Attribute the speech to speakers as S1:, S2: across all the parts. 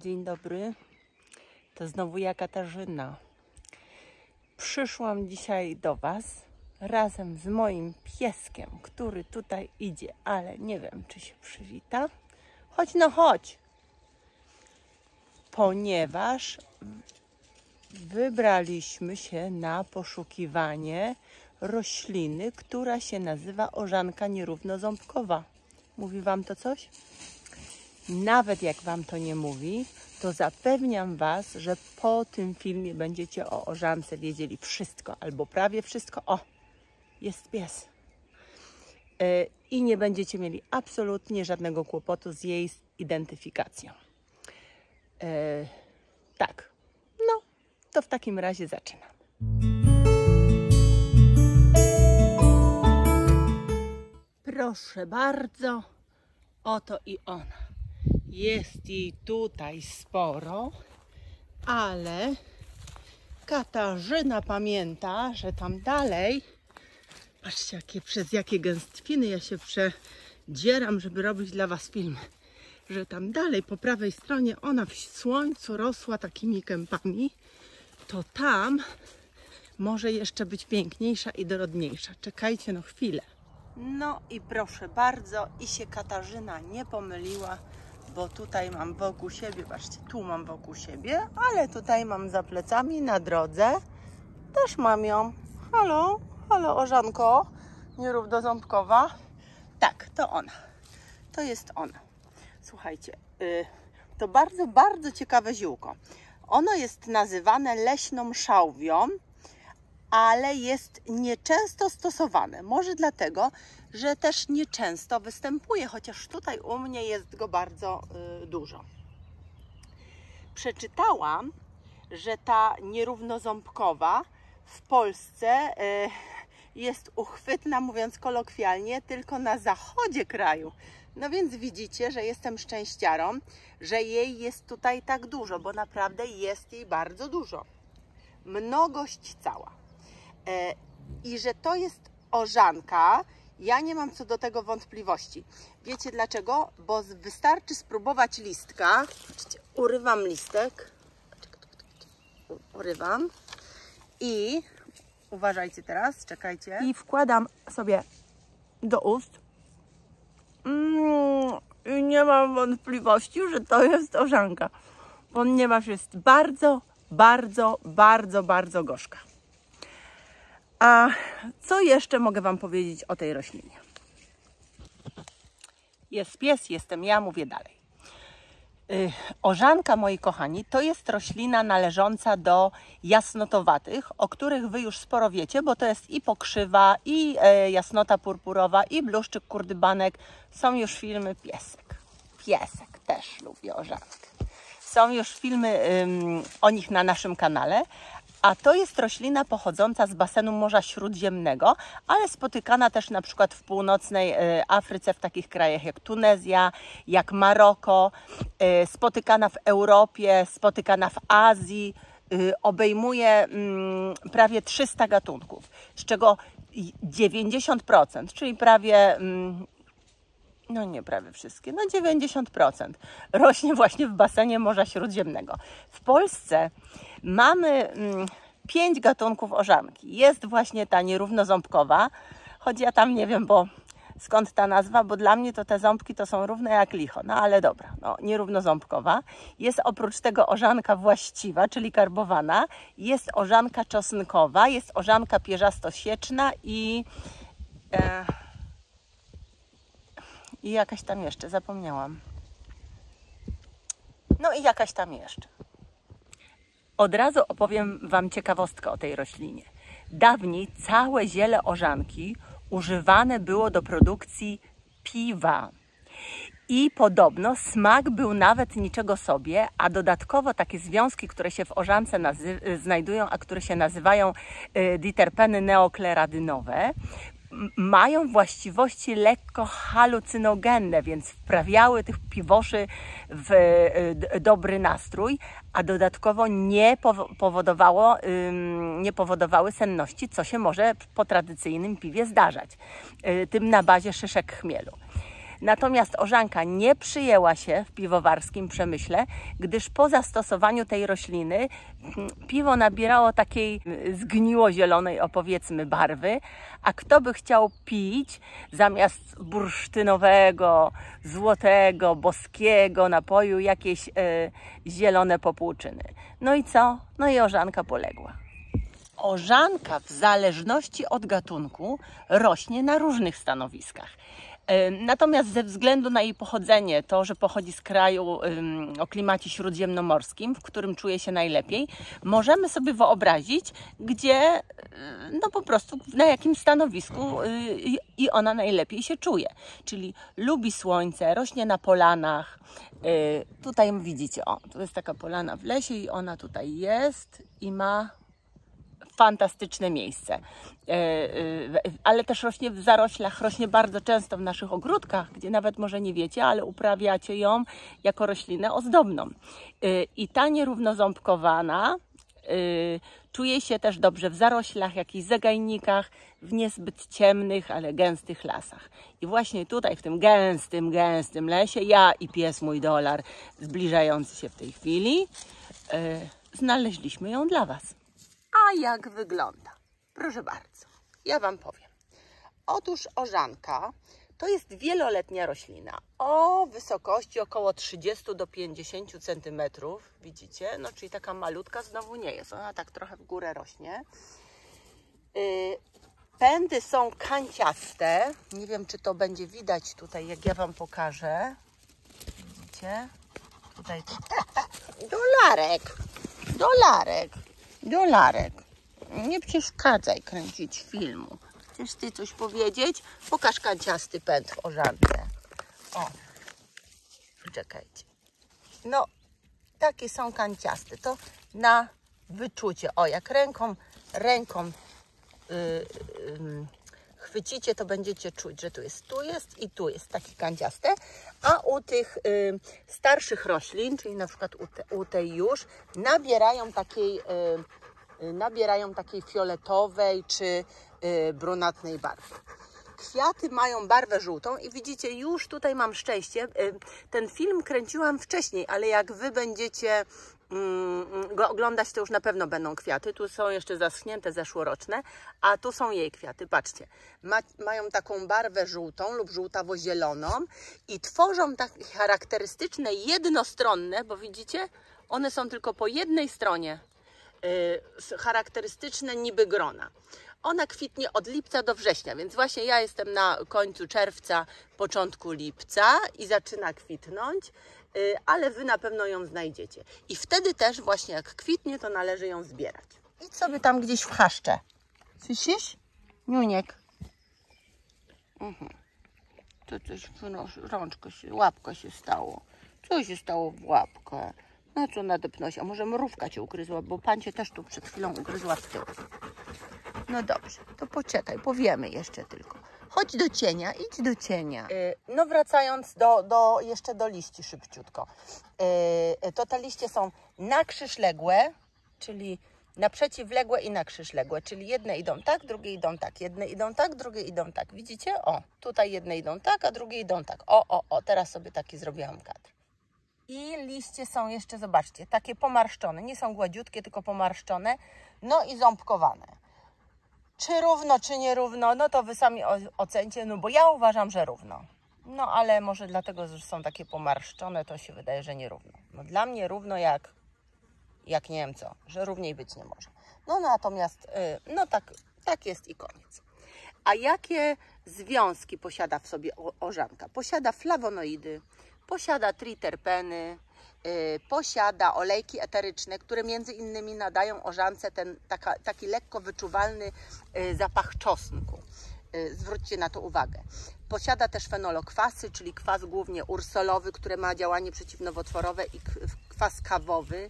S1: Dzień dobry. To znowu ja Katarzyna. Przyszłam dzisiaj do Was razem z moim pieskiem, który tutaj idzie, ale nie wiem, czy się przywita. Chodź no chodź. Ponieważ wybraliśmy się na poszukiwanie rośliny, która się nazywa orzanka nierównoząbkowa. Mówi Wam to coś? Nawet jak Wam to nie mówi, to zapewniam Was, że po tym filmie będziecie o orzance wiedzieli wszystko, albo prawie wszystko. O, jest pies. Yy, I nie będziecie mieli absolutnie żadnego kłopotu z jej identyfikacją. Yy, tak, no, to w takim razie zaczynam. Proszę bardzo, oto i ona. Jest jej tutaj sporo, ale Katarzyna pamięta, że tam dalej, patrzcie jakie, przez jakie gęstwiny ja się przedzieram, żeby robić dla Was filmy, że tam dalej po prawej stronie ona w słońcu rosła takimi kępami, to tam może jeszcze być piękniejsza i dorodniejsza. Czekajcie no chwilę. No i proszę bardzo, i się Katarzyna nie pomyliła bo tutaj mam wokół siebie, patrzcie, tu mam wokół siebie, ale tutaj mam za plecami na drodze. Też mam ją. Halo, halo, Ożanko, nierównoząbkowa. Tak, to ona. To jest ona. Słuchajcie, yy, to bardzo, bardzo ciekawe ziółko. Ono jest nazywane leśną szałwią, ale jest nieczęsto stosowane. Może dlatego, że też nieczęsto występuje, chociaż tutaj u mnie jest go bardzo y, dużo. Przeczytałam, że ta nierównoząbkowa w Polsce y, jest uchwytna, mówiąc kolokwialnie, tylko na zachodzie kraju. No więc widzicie, że jestem szczęściarą, że jej jest tutaj tak dużo, bo naprawdę jest jej bardzo dużo. Mnogość cała. E, I że to jest orzanka, ja nie mam co do tego wątpliwości. Wiecie dlaczego? Bo wystarczy spróbować listka. Urywam listek. Urywam. I uważajcie teraz, czekajcie. I wkładam sobie do ust. Mm, I nie mam wątpliwości, że to jest orzanka. Ponieważ jest bardzo, bardzo, bardzo, bardzo gorzka. A co jeszcze mogę Wam powiedzieć o tej roślinie? Jest pies, jestem ja, mówię dalej. Yy, orzanka, moi kochani, to jest roślina należąca do jasnotowatych, o których Wy już sporo wiecie, bo to jest i pokrzywa, i e, jasnota purpurowa, i bluszczyk kurdybanek. Są już filmy piesek. Piesek też lubi orzankę. Są już filmy o nich na naszym kanale, a to jest roślina pochodząca z basenu Morza Śródziemnego, ale spotykana też na przykład w północnej e, Afryce, w takich krajach jak Tunezja, jak Maroko, e, spotykana w Europie, spotykana w Azji, e, obejmuje mm, prawie 300 gatunków, z czego 90%, czyli prawie mm, no nie prawie wszystkie, no 90% rośnie właśnie w basenie Morza Śródziemnego. W Polsce mamy mm, pięć gatunków orzanki. Jest właśnie ta nierównoząbkowa, choć ja tam nie wiem, bo skąd ta nazwa, bo dla mnie to te ząbki to są równe jak licho, no ale dobra, no, nierównoząbkowa. Jest oprócz tego orzanka właściwa, czyli karbowana, jest orzanka czosnkowa, jest orzanka pierzasto-sieczna i... E, i jakaś tam jeszcze, zapomniałam. No i jakaś tam jeszcze. Od razu opowiem Wam ciekawostkę o tej roślinie. Dawniej całe ziele orzanki używane było do produkcji piwa. I podobno smak był nawet niczego sobie, a dodatkowo takie związki, które się w orzance znajdują, a które się nazywają y, diterpeny neokleradynowe, mają właściwości lekko halucynogenne, więc wprawiały tych piwoszy w e, dobry nastrój, a dodatkowo nie powodowało, nie powodowały senności, co się może po tradycyjnym piwie zdarzać, e, tym na bazie szyszek chmielu. Natomiast orzanka nie przyjęła się w piwowarskim przemyśle, gdyż po zastosowaniu tej rośliny mm, piwo nabierało takiej mm, zgniło-zielonej, opowiedzmy, barwy, a kto by chciał pić zamiast bursztynowego, złotego, boskiego napoju jakieś e, zielone popłuczyny. No i co? No i orzanka poległa. Orzanka w zależności od gatunku rośnie na różnych stanowiskach. Natomiast ze względu na jej pochodzenie, to, że pochodzi z kraju o klimacie śródziemnomorskim, w którym czuje się najlepiej, możemy sobie wyobrazić, gdzie no po prostu na jakim stanowisku y, i ona najlepiej się czuje. Czyli lubi słońce, rośnie na polanach. Y, tutaj widzicie, o, tu jest taka polana w lesie i ona tutaj jest i ma fantastyczne miejsce. E, e, ale też rośnie w zaroślach, rośnie bardzo często w naszych ogródkach, gdzie nawet może nie wiecie, ale uprawiacie ją jako roślinę ozdobną. E, I ta nierównoząbkowana czuje się też dobrze w zaroślach, jakichś zagajnikach, w niezbyt ciemnych, ale gęstych lasach. I właśnie tutaj, w tym gęstym, gęstym lesie, ja i pies mój dolar, zbliżający się w tej chwili, znaleźliśmy ją dla Was. A jak wygląda? Proszę bardzo, ja Wam powiem. Otóż orzanka to jest wieloletnia roślina o wysokości około 30 do 50 cm. Widzicie? No, czyli taka malutka znowu nie jest. Ona tak trochę w górę rośnie. Yy, pędy są kanciaste. Nie wiem, czy to będzie widać tutaj, jak ja Wam pokażę. Widzicie? Tutaj. Dolarek! Dolarek! Dolarek, nie przeszkadzaj kręcić filmu. Chcesz Ty coś powiedzieć? Pokaż kanciasty pęd w orzance. O, czekajcie. No, takie są kanciaste. To na wyczucie. O, jak ręką, ręką yy, yy, chwycicie, to będziecie czuć, że tu jest, tu jest i tu jest taki kanciaste. A u tych y, starszych roślin, czyli na przykład u, te, u tej już, nabierają takiej, y, y nabierają takiej fioletowej czy y, brunatnej barwy. Kwiaty mają barwę żółtą i widzicie, już tutaj mam szczęście. Y, ten film kręciłam wcześniej, ale jak Wy będziecie go oglądać, to już na pewno będą kwiaty. Tu są jeszcze zaschnięte zeszłoroczne, a tu są jej kwiaty. Patrzcie, Ma, mają taką barwę żółtą lub żółtawo-zieloną i tworzą takie charakterystyczne jednostronne, bo widzicie, one są tylko po jednej stronie, yy, charakterystyczne niby grona. Ona kwitnie od lipca do września, więc właśnie ja jestem na końcu czerwca, początku lipca i zaczyna kwitnąć. Y, ale Wy na pewno ją znajdziecie. I wtedy też właśnie jak kwitnie, to należy ją zbierać. Idź sobie tam gdzieś w chaszcze. Słyszysz? Niuniek. Mhm. To coś wynosi, rączka się, łapka się stało. Co się stało w łapkę? Na co nadepnąłeś? A może mrówka Cię ugryzła, bo Pan Cię też tu przed chwilą ugryzła w tył. No dobrze, to poczekaj, powiemy jeszcze tylko. Chodź do cienia, idź do cienia. Y, no wracając do, do, jeszcze do liści szybciutko. Y, y, to te liście są na krzyż ległe, czyli naprzeciwległe i na krzyż ległe, czyli jedne idą tak, drugie idą tak, jedne idą tak, drugie idą tak. Widzicie? O, tutaj jedne idą tak, a drugie idą tak. O, o, o, teraz sobie taki zrobiłam kadr. I liście są jeszcze, zobaczcie, takie pomarszczone. Nie są gładziutkie, tylko pomarszczone. No i ząbkowane. Czy równo, czy nierówno, no to Wy sami ocencie, no bo ja uważam, że równo. No ale może dlatego, że są takie pomarszczone, to się wydaje, że nierówno. No dla mnie równo jak, jak nie wiem co, że równiej być nie może. No natomiast, y, no tak, tak jest i koniec. A jakie związki posiada w sobie orzanka? Posiada flawonoidy, posiada triterpeny, posiada olejki eteryczne, które między innymi nadają orzance ten taka, taki lekko wyczuwalny y, zapach czosnku. Y, zwróćcie na to uwagę. Posiada też fenolokwasy, czyli kwas głównie ursolowy, który ma działanie przeciwnowotworowe i kwas kawowy,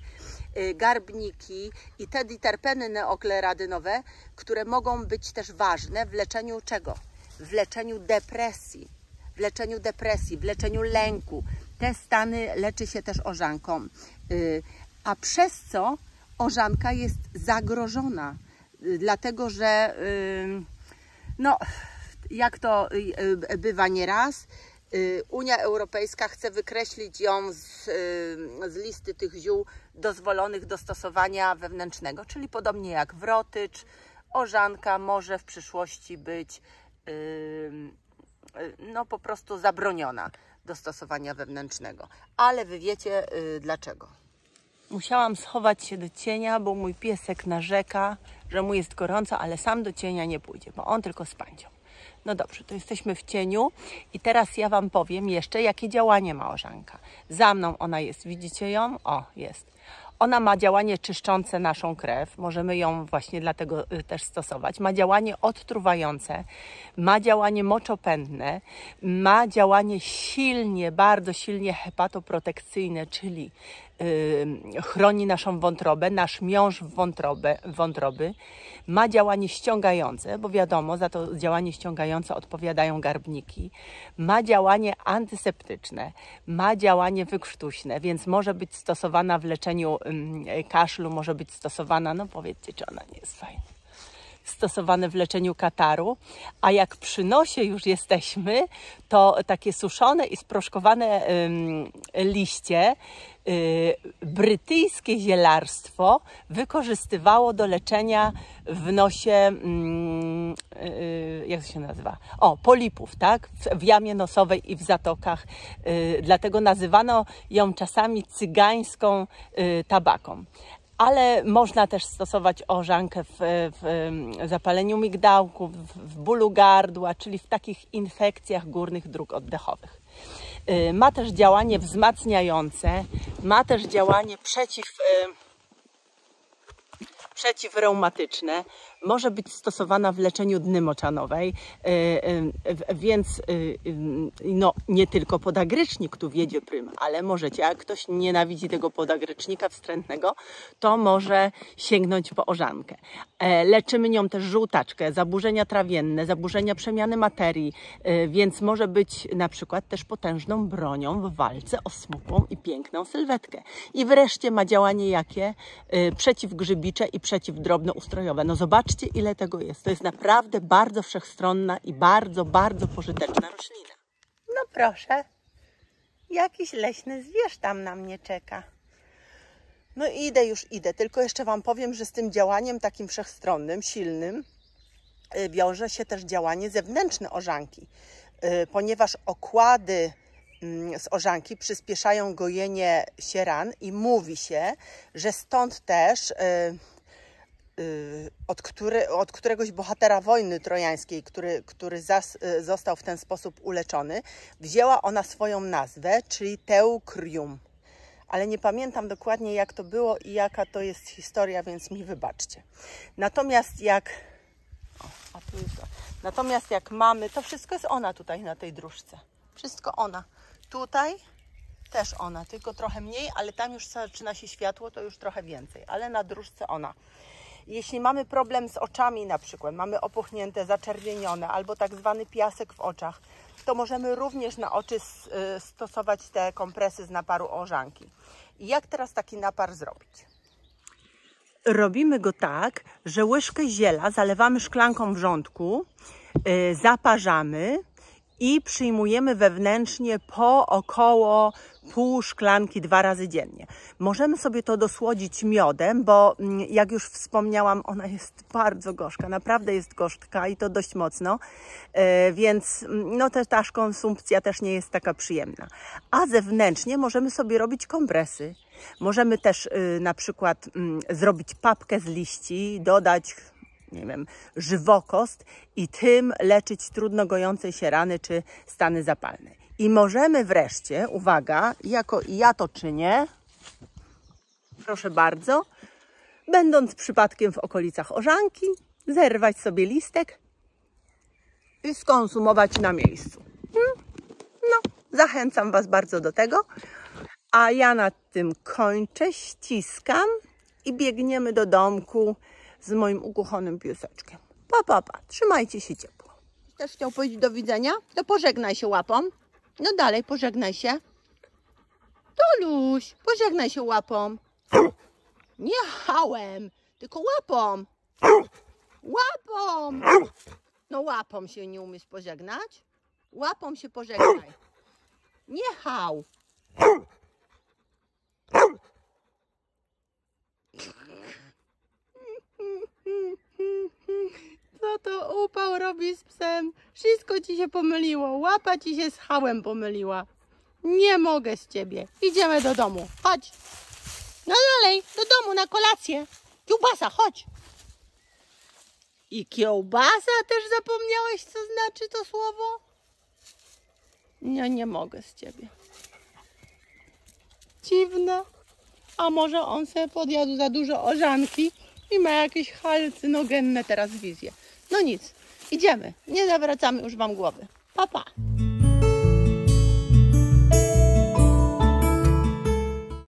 S1: garbniki i te diterpeny neokleradynowe, które mogą być też ważne w leczeniu czego? W leczeniu depresji, w leczeniu depresji, w leczeniu lęku, te stany leczy się też orzanką. Y, a przez co orzanka jest zagrożona, y, dlatego że y, no, jak to bywa nieraz, Unia Europejska chce wykreślić ją z, z listy tych ziół dozwolonych do stosowania wewnętrznego, czyli podobnie jak wrotycz, orzanka może w przyszłości być no po prostu zabroniona do stosowania wewnętrznego. Ale wy wiecie dlaczego. Musiałam schować się do cienia, bo mój piesek narzeka, że mu jest gorąco, ale sam do cienia nie pójdzie, bo on tylko spędził. No dobrze, to jesteśmy w cieniu i teraz ja Wam powiem jeszcze, jakie działanie ma orzanka. Za mną ona jest, widzicie ją? O, jest. Ona ma działanie czyszczące naszą krew, możemy ją właśnie dlatego y, też stosować. Ma działanie odtruwające, ma działanie moczopędne, ma działanie silnie, bardzo silnie hepatoprotekcyjne, czyli chroni naszą wątrobę, nasz miąższ wątrobę, wątroby. Ma działanie ściągające, bo wiadomo, za to działanie ściągające odpowiadają garbniki. Ma działanie antyseptyczne, ma działanie wykrztuśne, więc może być stosowana w leczeniu kaszlu, może być stosowana, no powiedzcie, czy ona nie jest fajna stosowane w leczeniu kataru, a jak przy nosie już jesteśmy, to takie suszone i sproszkowane liście brytyjskie zielarstwo wykorzystywało do leczenia w nosie, mm, y, jak to się nazywa? O, polipów, tak? W jamie nosowej i w zatokach. Y, dlatego nazywano ją czasami cygańską tabaką ale można też stosować orzankę w, w zapaleniu migdałków, w bólu gardła, czyli w takich infekcjach górnych dróg oddechowych. Y, ma też działanie wzmacniające, ma też działanie przeciw, y, przeciwreumatyczne, może być stosowana w leczeniu dny moczanowej, e, e, więc e, no, nie tylko podagrycznik tu wiedzie prym, ale możecie, jak ktoś nienawidzi tego podagrycznika wstrętnego, to może sięgnąć po orzankę. Leczymy nią też żółtaczkę, zaburzenia trawienne, zaburzenia przemiany materii, więc może być na przykład też potężną bronią w walce o smukłą i piękną sylwetkę. I wreszcie ma działanie jakie? Przeciwgrzybicze i przeciwdrobnoustrojowe. No zobaczcie, ile tego jest. To jest naprawdę bardzo wszechstronna i bardzo, bardzo pożyteczna roślina. No proszę, jakiś leśny zwierz tam na mnie czeka. No idę, już idę. Tylko jeszcze Wam powiem, że z tym działaniem takim wszechstronnym, silnym y, wiąże się też działanie zewnętrzne orzanki, y, ponieważ okłady mm, z orzanki przyspieszają gojenie się ran i mówi się, że stąd też Y, od, który, od któregoś bohatera wojny trojańskiej, który, który zas, y, został w ten sposób uleczony, wzięła ona swoją nazwę, czyli Teukrium. Ale nie pamiętam dokładnie, jak to było i jaka to jest historia, więc mi wybaczcie. Natomiast jak. O, a tu jest to. Natomiast jak mamy, to wszystko jest ona tutaj na tej dróżce. Wszystko ona. Tutaj też ona, tylko trochę mniej, ale tam już zaczyna się światło, to już trochę więcej, ale na dróżce ona. Jeśli mamy problem z oczami na przykład, mamy opuchnięte, zaczerwienione albo tak zwany piasek w oczach, to możemy również na oczy y, stosować te kompresy z naparu orzanki. Jak teraz taki napar zrobić? Robimy go tak, że łyżkę ziela zalewamy szklanką wrzątku, yy, zaparzamy, i przyjmujemy wewnętrznie po około pół szklanki dwa razy dziennie. Możemy sobie to dosłodzić miodem, bo mm, jak już wspomniałam, ona jest bardzo gorzka, naprawdę jest gorzka i to dość mocno, e, więc mm, no też ta konsumpcja też nie jest taka przyjemna. A zewnętrznie możemy sobie robić kompresy. Możemy też y, na przykład mm, zrobić papkę z liści, dodać nie wiem, żywokost i tym leczyć trudno gojące się rany czy stany zapalne. I możemy wreszcie, uwaga, jako ja to czynię, proszę bardzo, będąc przypadkiem w okolicach Orzanki, zerwać sobie listek i skonsumować na miejscu. Hmm? No, zachęcam Was bardzo do tego. A ja nad tym kończę, ściskam i biegniemy do domku z moim ukochanym pieseczkiem. Pa, pa, pa. Trzymajcie się ciepło. Też chciał powiedzieć do widzenia? To pożegnaj się łapą. No dalej, pożegnaj się. Toluś, pożegnaj się łapą. Nie hałem, tylko łapą. Łapą. No łapą się nie umiesz pożegnać? Łapą się pożegnaj. Nie hał. Co to upał robi z psem? Wszystko ci się pomyliło. Łapa ci się z hałem pomyliła. Nie mogę z ciebie. Idziemy do domu. Chodź. No dalej, do domu na kolację. Kiełbasa, chodź. I kiełbasa też zapomniałeś, co znaczy to słowo? Nie, nie mogę z ciebie. Dziwne. A może on sobie podjadł za dużo orzanki i ma jakieś halucynogenne teraz wizje. No nic, idziemy. Nie zawracamy już wam głowy. Pa, pa.